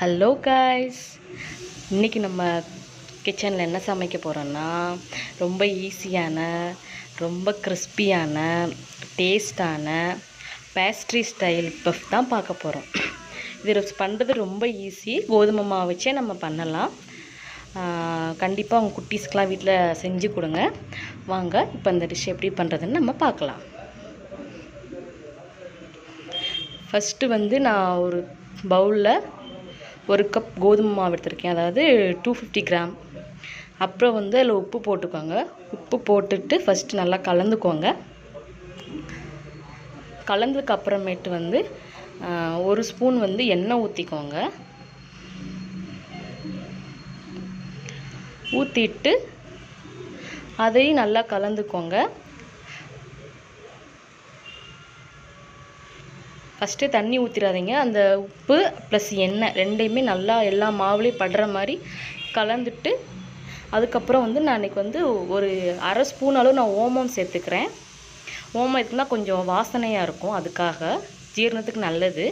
Hello guys இன்றைக்கி நம்ம கிச்சனில் என்ன சமைக்க போகிறோன்னா ரொம்ப ஈஸியான ரொம்ப கிறிஸ்பியான டேஸ்டான பேஸ்ட்ரி ஸ்டைல் பஃப் தான் பார்க்க போகிறோம் இது பண்ணுறது ரொம்ப ஈஸி கோதுமை மாவு வச்சே நம்ம பண்ணலாம். கண்டிப்பாக உங்கள் குட்டீஸ்க்கெலாம் வீட்டில் செஞ்சு கொடுங்க. வாங்க இப்போ இந்த டிஷ் எப்படி பண்ணுறதுன்னு நம்ம பார்க்கலாம். ஃபஸ்ட்டு வந்து நான் ஒரு பவுலில் ஒரு கப் கோதுமை மாவு எடுத்திருக்கேன். அதாவது டூ ஃபிஃப்டி கிராம் அப்புறம் வந்து அதில் உப்பு போட்டுக்கோங்க. உப்பு போட்டுட்டு ஃபஸ்ட்டு நல்லா கலந்துக்கோங்க. கலந்ததுக்கு அப்புறமேட்டு வந்து ஒரு ஸ்பூன் வந்து எண்ணெய் ஊற்றிக்கோங்க ஊற்றிட்டு அதையும் நல்லா கலந்துக்கோங்க. ஃபஸ்ட்டு தண்ணி ஊற்றிடாதீங்க அந்த உப்பு ப்ளஸ் எண்ணெய் ரெண்டையுமே நல்லா எல்லா மாவுலேயும் படுற மாதிரி கலந்துட்டு அதுக்கப்புறம் வந்து நான் இன்றைக்கி வந்து ஒரு அரை ஸ்பூன் அளவு நான் ஓமம் சேர்த்துக்கிறேன். ஓமம் இருக்குன்னா கொஞ்சம் வாசனையாக இருக்கும். அதுக்காக ஜீரணத்துக்கு நல்லது.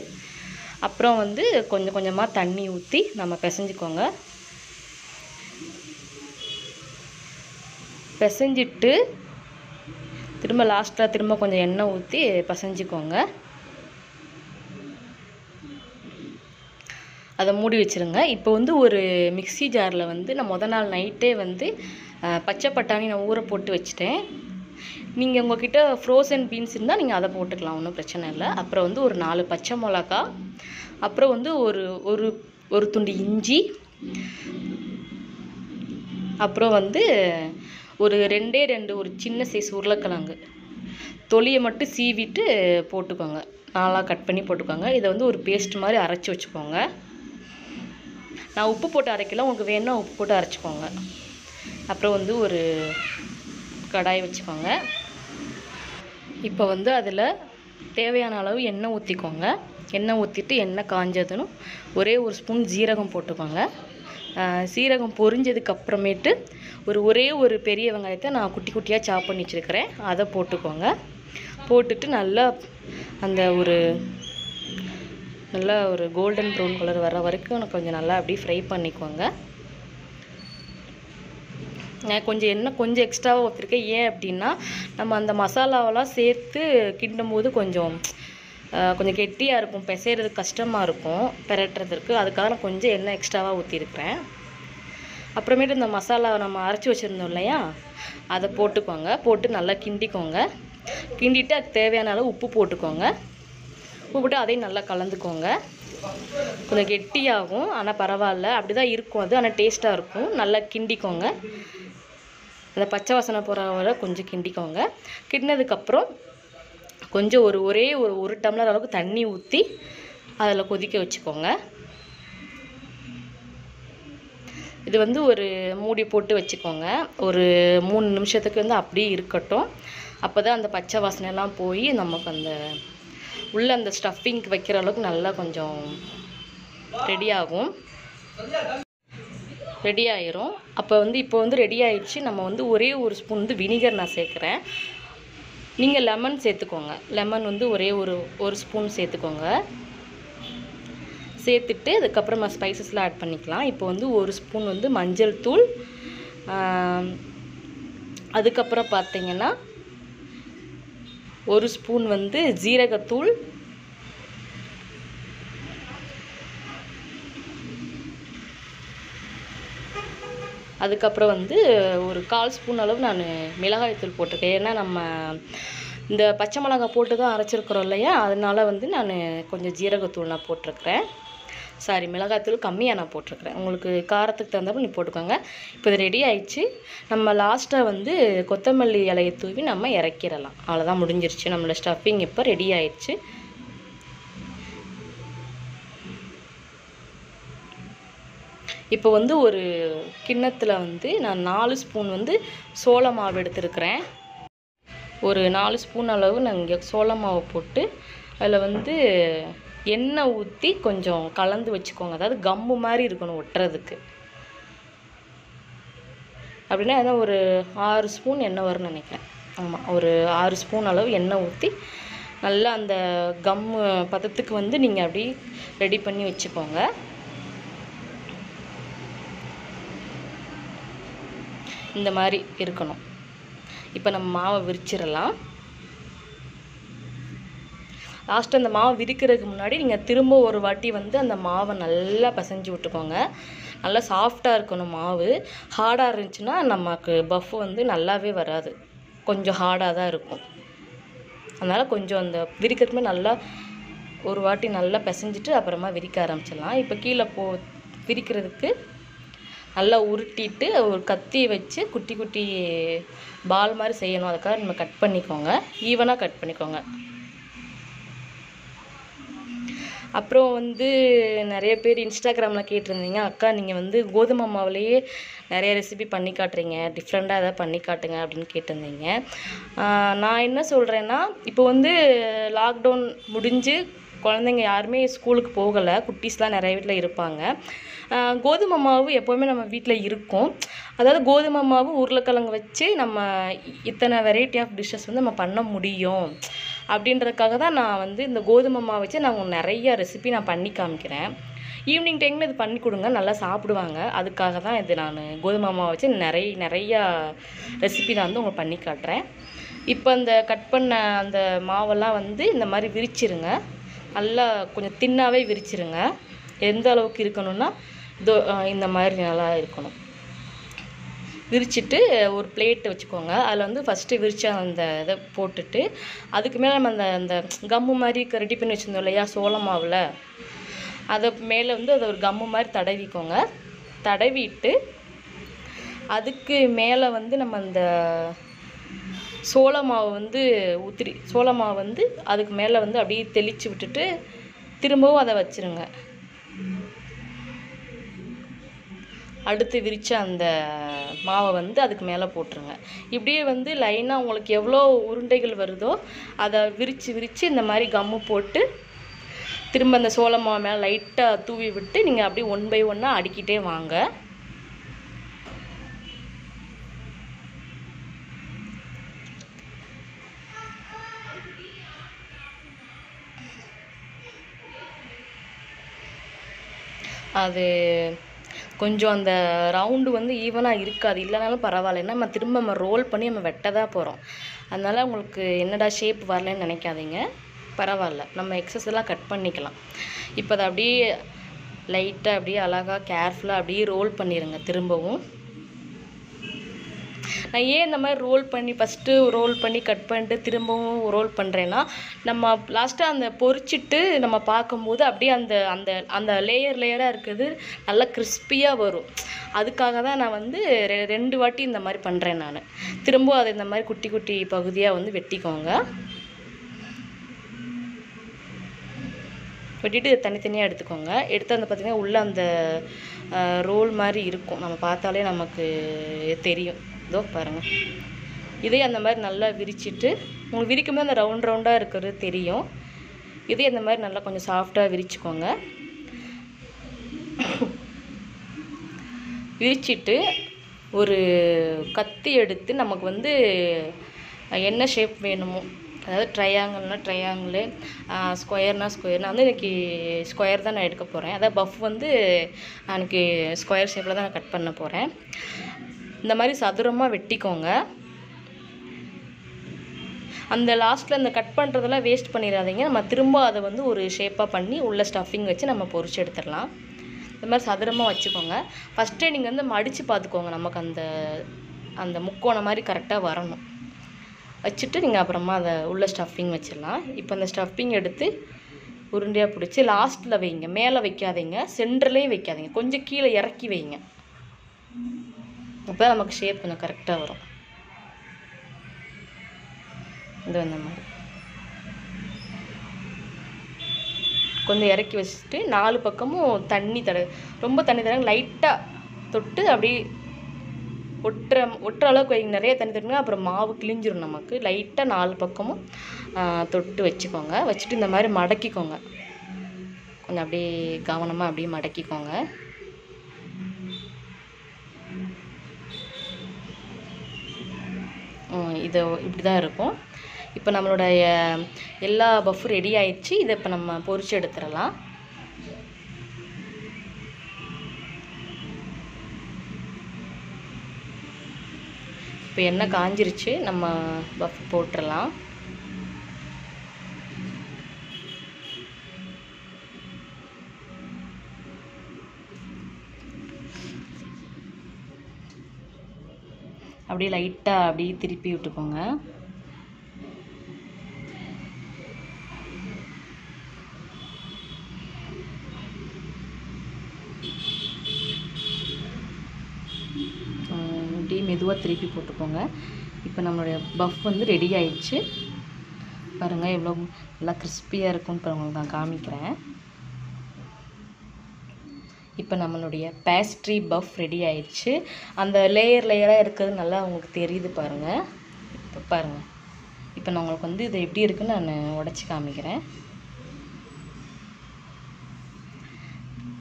அப்புறம் வந்து கொஞ்சம் கொஞ்சமாக தண்ணி ஊற்றி நம்ம பிசைஞ்சிக்கோங்க. பிசைஞ்சிட்டு திரும்ப லாஸ்ட்டாக திரும்ப கொஞ்சம் எண்ணெய் ஊற்றி பிசைஞ்சிக்கோங்க. அதை மூடி வச்சுருங்க. இப்போ வந்து ஒரு மிக்சி ஜாரில் வந்து நான் முத நாள் நைட்டே வந்து பச்சை பட்டாணி நான் ஊற போட்டு வச்சுட்டேன். நீங்கள் உங்ககிட்ட ஃப்ரோசன் பீன்ஸ் இருந்தால் நீங்கள் அதை போட்டுக்கலாம் ஒன்றும் பிரச்சனை இல்லை. அப்புறம் வந்து ஒரு நாலு பச்சை மிளகா அப்புறம் வந்து ஒரு ஒரு ஒரு துண்டு இஞ்சி அப்புறம் வந்து ஒரு ரெண்டே ரெண்டு ஒரு சின்ன சைஸ் உருளைக்கிழங்கு. தொலியை மட்டும் சீவிட்டு போட்டுக்கோங்க. நாலாக கட் பண்ணி போட்டுக்கோங்க. இதை வந்து ஒரு பேஸ்ட் மாதிரி அரைச்சி வச்சுக்கோங்க. நான் உப்பு போட்டு அரைக்கல. உங்களுக்கு வேணும்னா உப்பு போட்டு அரைச்சிக்கோங்க. அப்புறம் வந்து ஒரு கடாய் வச்சுக்கோங்க. இப்போ வந்து அதில் தேவையான அளவு எண்ணெய் ஊற்றிக்கோங்க எண்ணெய் ஊற்றிட்டு எண்ணெய் காஞ்சதுன்னு ஒரே ஒரு ஸ்பூன் ஜீரகம் போட்டுக்கோங்க. சீரகம் பொரிஞ்சதுக்கு அப்புறமேட்டு ஒரு ஒரே ஒரு பெரிய வெங்காயத்தை நான் குட்டி குட்டியாக சாப் பண்ணி வச்சுருக்கிறேன். அதை போட்டுக்கோங்க. போட்டுட்டு நல்லா அந்த ஒரு நல்லா ஒரு கோல்டன் ப்ரௌன் கலர் வர வரைக்கும் கொஞ்சம் நல்லா அப்படியே ஃப்ரை பண்ணிக்கோங்க. நான் கொஞ்சம் எண்ணெய் கொஞ்சம் எக்ஸ்ட்ராவாக ஊற்றிருக்கேன் ஏன் அப்படின்னா நம்ம அந்த மசாலாவெல்லாம் சேர்த்து கிண்டும் போது கொஞ்சம் கொஞ்சம் கெட்டியாக இருக்கும். பிசைறது கஷ்டமாக இருக்கும். பெரட்டுறதுக்கு. அதுக்காக நான் கொஞ்சம் எண்ணெய் எக்ஸ்ட்ராவாக ஊற்றிருக்கிறேன் அப்புறமேட்டு இந்த மசாலாவை நம்ம அரைச்சி வச்சுருந்தோம் இல்லையா? அதை போட்டுக்கோங்க. போட்டு நல்லா கிண்டிக்கோங்க. கிண்டிட்டு அதுக்கு தேவையான அளவு உப்பு போட்டுக்கோங்க. உப்பு போட்டு அதையும் நல்லா கலந்துக்கோங்க. கொஞ்சம் கெட்டியாகும் ஆனால் பரவாயில்ல. அப்படி தான் இருக்கும் அது ஆனால் டேஸ்ட்டாக இருக்கும். நல்லா கிண்டிக்கோங்க. அந்த பச்சை வாசனை போகிற வரை கொஞ்சம் கிண்டிக்கோங்க. கிண்டினதுக்கப்புறம் கொஞ்சம் ஒரு ஒரே ஒரு ஒரு டம்ளர் அளவுக்கு தண்ணி ஊற்றி அதில் கொதிக்க வச்சுக்கோங்க. இது வந்து ஒரு மூடி போட்டு வச்சுக்கோங்க. ஒரு மூணு நிமிஷத்துக்கு வந்து அப்படியே இருக்கட்டும். அப்போ தான் அந்த பச்சை வாசனைலாம் போய் நமக்கு அந்த உள்ளே அந்த ஸ்டஃபிங்க்கு வைக்கிற அளவுக்கு நல்லா கொஞ்சம் ரெடி ஆகும். ரெடி ஆயிரும். அப்போ வந்து இப்போ வந்து ரெடி ஆயிடுச்சு. நம்ம வந்து ஒரே ஒரு ஸ்பூன் வந்து வினிகர் நான் சேர்க்குறேன். நீங்கள் லெமன் சேர்த்துக்கோங்க. லெமன் வந்து ஒரே ஒரு ஒரு ஸ்பூன் சேர்த்துக்கோங்க. சேர்த்துட்டு அதுக்கப்புறம் ஸ்பைசஸ்லாம் ஆட் பண்ணிக்கலாம். இப்போ வந்து ஒரு ஸ்பூன் வந்து மஞ்சள் தூள் அதுக்கப்புறம் பார்த்தீங்கன்னா ஒரு ஸ்பூன் வந்து ஜீரகத்தூள். அதுக்கப்புறம் வந்து ஒரு கால் ஸ்பூன் அளவு நான் மிளகாய்த்தூள் போட்டிருக்கேன். ஏன்னா நம்ம இந்த பச்சை மிளகாய் போட்டு தான் அரைச்சிருக்கிறோம் இல்லையா? அதனால் வந்து நான் கொஞ்சம் ஜீரகத்தூள் நான் போட்டிருக்கிறேன். சாரி மிளகாய்த்தூள் கம்மியாக நான் போட்டிருக்கிறேன். உங்களுக்கு காரத்துக்கு தகுந்தப்போ நீ போட்டுக்கோங்க. இப்போ இது ரெடி ஆயிடுச்சு. நம்ம லாஸ்ட்டாக வந்து கொத்தமல்லி இலையை தூவி நம்ம இறக்கிடலாம். அவ்வளோதான் முடிஞ்சிருச்சு. நம்மளோட ஸ்டஃபிங் இப்போ ரெடி ஆயிடுச்சு. இப்போ வந்து ஒரு கிண்ணத்தில் வந்து நான் நாலு ஸ்பூன் வந்து சோள மாவு எடுத்துருக்கிறேன். ஒரு நாலு ஸ்பூன் அளவு நான் இங்கே சோள மாவு போட்டு அதில் வந்து எண்ணெய் ஊற்றி கொஞ்சம் கலந்து வச்சுக்கோங்க. அதாவது கம்மு மாதிரி இருக்கணும் ஒட்டுறதுக்கு. அப்படின்னா ஏதோ ஒரு ஆறு ஸ்பூன் எண்ணெய் வரும்னு நினைக்கிறேன். ஆமாம் ஒரு ஆறு ஸ்பூன் அளவு எண்ணெய் ஊற்றி நல்லா அந்த கம்மு பதத்துக்கு வந்து நீங்கள் அப்படி ரெடி பண்ணி வச்சுக்கோங்க. இந்த மாதிரி இருக்கணும். இப்போ நம்ம மாவை விரிச்சிடலாம். லாஸ்ட்டு அந்த மாவு விரிக்கிறதுக்கு முன்னாடி நீங்கள் திரும்ப ஒரு வாட்டி வந்து அந்த மாவை நல்லா பிசைஞ்சு விட்டுக்கோங்க. நல்லா சாஃப்டாக இருக்கணும் மாவு. ஹார்டாக இருந்துச்சுன்னா நமக்கு பஃப் வந்து நல்லாவே வராது. கொஞ்சம் ஹார்டாக தான் இருக்கும். அதனால் கொஞ்சம் அந்த விரிக்கிறதுமே நல்லா ஒரு வாட்டி நல்லா பிசைஞ்சிட்டு அப்புறமா விரிக்க ஆரம்பிச்சிடலாம். இப்போ கீழே போ விரிக்கிறதுக்கு நல்லா உருட்டிட்டு ஒரு கத்தி வச்சு குட்டி குட்டி பால் மாதிரி செய்யணும். அதுக்காக நம்ம கட் பண்ணிக்கோங்க. ஈவனாக கட் பண்ணிக்கோங்க. அப்புறம் வந்து நிறைய பேர் இன்ஸ்டாகிராமில் கேட்டிருந்தீங்க அக்கா நீங்கள் வந்து கோதுமை மாவுலேயே நிறைய ரெசிபி பண்ணி காட்டுறீங்க டிஃப்ரெண்ட்டாக எதாவது பண்ணி காட்டுங்க அப்படின்னு கேட்டிருந்தீங்க. நான் என்ன சொல்கிறேன்னா இப்போ வந்து லாக்டவுன் முடிஞ்சு குழந்தைங்க யாருமே ஸ்கூலுக்கு போகலை குட்டீஸ்லாம் நிறைய வீட்டில் இருப்பாங்க. கோதுமை மாவு எப்போவுமே நம்ம வீட்டில் இருக்கும். அதாவது கோதுமை மாவு உருளைக்கிழங்கு வச்சு நம்ம இத்தனை வெரைட்டி ஆஃப் டிஷ்ஷஸ் வந்து நம்ம பண்ண முடியும். அப்படின்றதுக்காக தான் நான் வந்து இந்த கோதுமை மாவு வச்சு நான் உங்களுக்கு நிறைய ரெசிபி நான் பண்ணி காமிக்கிறேன். ஈவினிங் டைமில் இது பண்ணி கொடுங்க நல்லா சாப்பிடுவாங்க. அதுக்காக தான் இது நான் கோதுமை மாவு வச்சு நிறைய நிறையா ரெசிபி நான் வந்து உங்களுக்கு பண்ணி காட்டுறேன். இப்போ அந்த கட் பண்ண அந்த மாவெல்லாம் வந்து இந்த மாதிரி விரிச்சிருங்க. நல்லா கொஞ்சம் தின்னாவே விரிச்சிருங்க. எந்த அளவுக்கு இருக்கணும்னா இந்த மாதிரி நல்லா இருக்கணும். விரிச்சிட்டு ஒரு பிளேட்டு வச்சுக்கோங்க. அதில் வந்து ஃபஸ்ட்டு விரிச்ச அந்த இதை போட்டுட்டு அதுக்கு மேலே நம்ம அந்த அந்த கம்மு மாதிரி ரெடி பண்ணி வச்சுருந்தோம் இல்லையா சோள மாவில். அதை மேலே வந்து அதை ஒரு கம்மு மாதிரி தடவிக்கோங்க. தடவிட்டு அதுக்கு மேலே வந்து நம்ம அந்த சோள மாவு வந்து ஊத்திரி சோள மாவு வந்து அதுக்கு மேலே வந்து அப்படியே தெளித்து விட்டுட்டு திரும்பவும் அதை வச்சிருங்க. அடுத்து விரித்த அந்த மாவை வந்து அதுக்கு மேலே போட்டுருங்க. இப்படியே வந்து லைனாக உங்களுக்கு எவ்வளோ உருண்டைகள் வருதோ அதை விரித்து விரித்து இந்த மாதிரி கம்மு போட்டு திரும்ப அந்த சோள மாவு மேலே லைட்டாக தூவி விட்டு நீங்கள் அப்படியே ஒன் பை ஒன்னாக அடுக்கிட்டே வாங்க. அது கொஞ்சம் அந்த ரவுண்டு வந்து ஈவனாக இருக்காது. இல்லைனாலும் பரவாயில்ல. ஏன்னா நம்ம திரும்ப நம்ம ரோல் பண்ணி நம்ம வெட்ட தான் போகிறோம் அதனால் உங்களுக்கு என்னடா ஷேப் வரலன்னு நினைக்காதீங்க. பரவாயில்ல. நம்ம எக்ஸஸ் எல்லாம் கட் பண்ணிக்கலாம். இப்போ அதை அப்படியே லைட்டாக அப்படியே அழகாக கேர்ஃபுல்லாக அப்படியே ரோல் பண்ணிடுங்க திரும்பவும். நான் ஏன் இந்த மாதிரி ரோல் பண்ணி ஃபஸ்ட்டு ரோல் பண்ணி கட் பண்ணிட்டு திரும்பவும் ரோல் பண்ணுறேன்னா நம்ம லாஸ்ட்டாக அந்த பொறிச்சிட்டு நம்ம பார்க்கும்போது அப்படியே அந்த அந்த அந்த லேயர் லேயராக இருக்குது. நல்லா கிறிஸ்பியாக வரும். அதுக்காக தான் நான் வந்து ரெ ரெண்டு வாட்டி இந்த மாதிரி பண்ணுறேன் நான். திரும்பவும் அதை இந்த மாதிரி குட்டி குட்டி பகுதியாக வந்து வெட்டிக்கோங்க. வெட்டிட்டு தனித்தனியாக எடுத்துக்கோங்க. எடுத்து அந்த பார்த்திங்கன்னா உள்ளே அந்த ரோல் மாதிரி இருக்கும். நம்ம பார்த்தாலே நமக்கு தெரியும். இதோ பாருங்கள் இதே அந்த மாதிரி நல்லா விரிச்சிட்டு உங்களுக்கு விரிக்கும் போது அந்த ரவுண்ட் ரவுண்டாக இருக்கிறது தெரியும். இதே அந்த மாதிரி நல்லா கொஞ்சம் சாஃப்டாக விரிச்சுக்கோங்க. விரிச்சிட்டு ஒரு கத்தி எடுத்து நமக்கு வந்து என்ன ஷேப் வேணுமோ அதாவது ட்ரையாங்கிள்னால் ட்ரையாங்கிளு ஸ்கொயர்னா ஸ்கொயர் நான் வந்து இன்னைக்கு ஸ்கொயர் தான் நான் எடுக்க போகிறேன் அதாவது பஃப் வந்து எனக்கு ஸ்கொயர் ஷேப்பில் தான் நான் கட் பண்ண போகிறேன் இந்த மாதிரி சதுரமாக வெட்டிக்கோங்க. அந்த லாஸ்ட்டில் அந்த கட் பண்ணுறதெல்லாம் வேஸ்ட் பண்ணிடாதீங்க. நம்ம திரும்ப அதை வந்து ஒரு ஷேப்பாக பண்ணி உள்ள ஸ்டஃபிங் வச்சு நம்ம பொறிச்சு எடுத்துடலாம். இந்த மாதிரி சதுரமாக வச்சுக்கோங்க. ஃபஸ்ட்டே நீங்கள் வந்து மடித்து பார்த்துக்கோங்க. நமக்கு அந்த அந்த முக்கோணம் மாதிரி கரெக்டாக வரணும். வச்சுட்டு நீங்கள் அப்புறமா அதை உள்ள ஸ்டஃபிங் வச்சிடலாம். இப்போ அந்த ஸ்டஃபிங் எடுத்து உருண்டையாக பிடிச்சி லாஸ்ட்டில் வைங்க. மேலே வைக்காதீங்க. சென்டர்லேயும் வைக்காதீங்க. கொஞ்சம் கீழே இறக்கி வைங்க. அப்போ நமக்கு ஷேப் கொஞ்சம் கரெக்டாக வரும். இது அந்த மாதிரி. கொஞ்சம் இறக்கி வச்சுட்டு நாலு பக்கமும் தண்ணி தட ரொம்ப தண்ணி தர லைட்டாக தொட்டு அப்படியே ஒட்டுற ஒட்டுற அளவுக்கு வைங்க. நிறைய தண்ணி தட்டுங்க அப்புறம் மாவு கிழிஞ்சிரும் நமக்கு. லைட்டாக நாலு பக்கமும் தொட்டு வச்சுக்கோங்க. வச்சுட்டு இந்த மாதிரி மடக்கிக்கோங்க. கொஞ்சம் அப்படியே கவனமாக அப்படியே மடக்கிக்கோங்க. இது இப்படி தான் இருக்கும். இப்போ நம்மளுடைய எல்லா பஃப்பும் ரெடி ஆயிடுச்சு. இதை இப்போ நம்ம பொறிச்சு எடுத்துடலாம். இப்போ எண்ணெய் காஞ்சிருச்சு. நம்ம பஃப் போட்டுடலாம். அப்படியே லைட்டாக அப்படியே திருப்பி விட்டுக்கோங்க. அப்படியே மெதுவாக திருப்பி போட்டுக்கோங்க. இப்போ நம்மளுடைய பஃப் வந்து ரெடி ஆயிடுச்சு. பாருங்கள் எவ்வளோ நல்லா கிறிஸ்பியாக இருக்கும்னு இப்போ உங்களுக்கு நான் காமிக்கிறேன். இப்போ நம்மளுடைய பேஸ்ட்ரி பஃப் ரெடி ஆயிடுச்சு. அந்த லேயர் லேயராக இருக்கிறது நல்லா உங்களுக்கு தெரியுது பாருங்கள் இப்போ பாருங்கள் இப்போ நான் உங்களுக்கு வந்து இது எப்படி இருக்குன்னு நான் உடச்சி காமிக்கிறேன்.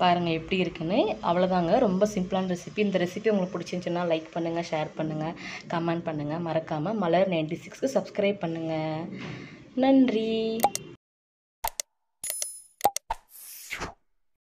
பாருங்கள் எப்படி இருக்குன்னு. அவ்வளோதாங்க ரொம்ப சிம்பிளான ரெசிபி இந்த ரெசிபி உங்களுக்கு பிடிச்சிருந்துச்சுன்னா லைக் பண்ணுங்கள் ஷேர் பண்ணுங்கள் கமெண்ட் பண்ணுங்கள் மறக்காமல் மலர் நைன்டி சிக்ஸ்க்கு சப்ஸ்கிரைப் பண்ணுங்கள் நன்றி.